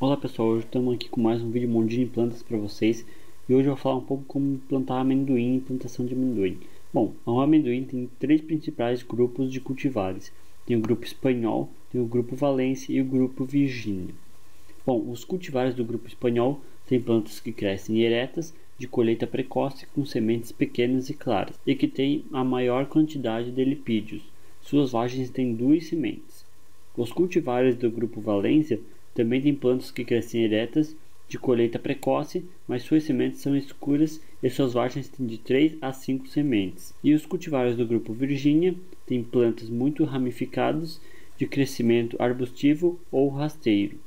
Olá pessoal, hoje estamos aqui com mais um vídeo Mondinho em Plantas para vocês e hoje eu vou falar um pouco como plantar amendoim e plantação de amendoim. Bom, o amendoim tem três principais grupos de cultivares, tem o grupo espanhol, tem o grupo valência e o grupo virgínia. Bom, os cultivares do grupo espanhol têm plantas que crescem eretas, de colheita precoce com sementes pequenas e claras e que têm a maior quantidade de lipídios. Suas vagens têm duas sementes. Os cultivares do grupo valência também têm plantas que crescem eretas, de colheita precoce, mas suas sementes são escuras e suas vagens têm de 3 a 5 sementes. E os cultivares do grupo Virgínia têm plantas muito ramificadas, de crescimento arbustivo ou rasteiro,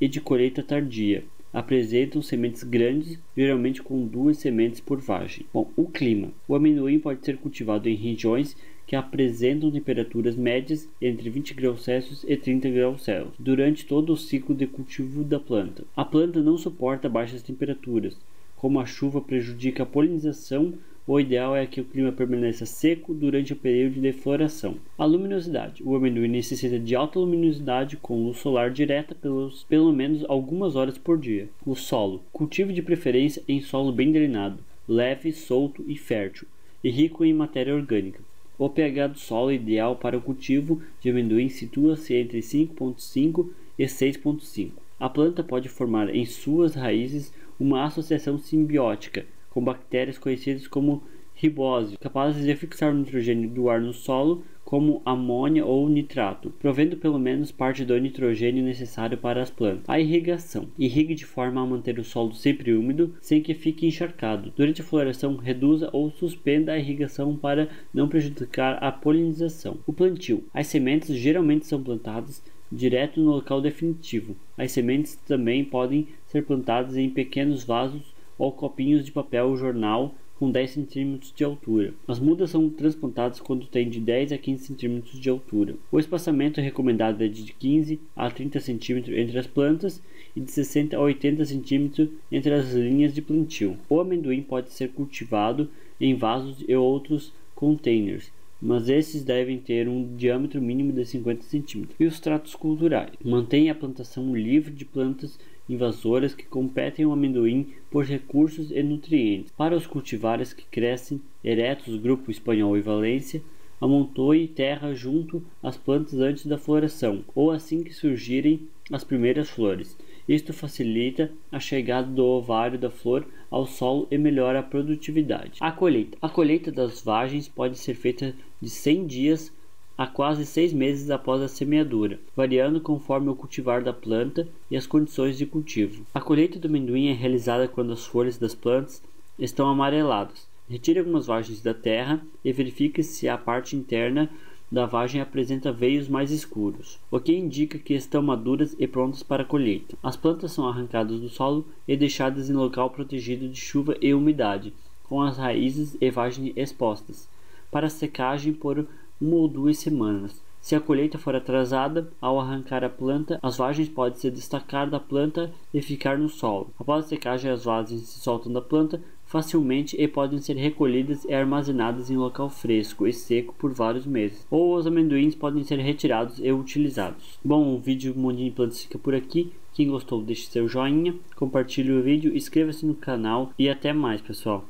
e de colheita tardia. Apresentam sementes grandes, geralmente com duas sementes por vagem. Bom, o clima. O amendoim pode ser cultivado em regiões que apresentam temperaturas médias entre 20 graus Celsius e 30 graus Celsius durante todo o ciclo de cultivo da planta. A planta não suporta baixas temperaturas. Como a chuva prejudica a polinização, o ideal é que o clima permaneça seco durante o período de floração. A luminosidade. O amendoim necessita de alta luminosidade com luz solar direta pelos, pelo menos algumas horas por dia. O solo. Cultivo de preferência em solo bem drenado, leve, solto e fértil, e rico em matéria orgânica. O pH do solo ideal para o cultivo de amendoim situa-se entre 5,5 e 6,5. A planta pode formar em suas raízes uma associação simbiótica com bactérias conhecidas como ribose, capazes de fixar o nitrogênio do ar no solo, como amônia ou nitrato, provendo pelo menos parte do nitrogênio necessário para as plantas. A irrigação. Irrigue de forma a manter o solo sempre úmido, sem que fique encharcado. Durante a floração, reduza ou suspenda a irrigação para não prejudicar a polinização. O plantio. As sementes geralmente são plantadas direto no local definitivo. As sementes também podem ser plantadas em pequenos vasos ou copinhos de papel jornal com 10 cm de altura. As mudas são transplantadas quando têm de 10 a 15 cm de altura. O espaçamento recomendado é de 15 a 30 cm entre as plantas e de 60 a 80 cm entre as linhas de plantio. O amendoim pode ser cultivado em vasos e outros containers mas esses devem ter um diâmetro mínimo de 50 cm. E os tratos culturais? Mantenha a plantação livre de plantas invasoras que competem o amendoim por recursos e nutrientes. Para os cultivares que crescem eretos, grupo espanhol e Valência, amontoe terra junto às plantas antes da floração, ou assim que surgirem as primeiras flores. Isto facilita a chegada do ovário da flor ao solo e melhora a produtividade. A colheita. A colheita das vagens pode ser feita de 100 dias a quase seis meses após a semeadura, variando conforme o cultivar da planta e as condições de cultivo. A colheita do amendoim é realizada quando as folhas das plantas estão amareladas. Retire algumas vagens da terra e verifique se a parte interna da vagem apresenta veios mais escuros, o que indica que estão maduras e prontas para colheita. As plantas são arrancadas do solo e deixadas em local protegido de chuva e umidade, com as raízes e vagem expostas, para secagem por uma ou duas semanas. Se a colheita for atrasada, ao arrancar a planta, as vagens podem se destacar da planta e ficar no solo. Após a secagem, as vagens se soltam da planta facilmente e podem ser recolhidas e armazenadas em local fresco e seco por vários meses. Ou os amendoins podem ser retirados e utilizados. Bom, o vídeo Mundinho Plantas fica por aqui. Quem gostou, deixe seu joinha, compartilhe o vídeo, inscreva-se no canal e até mais, pessoal.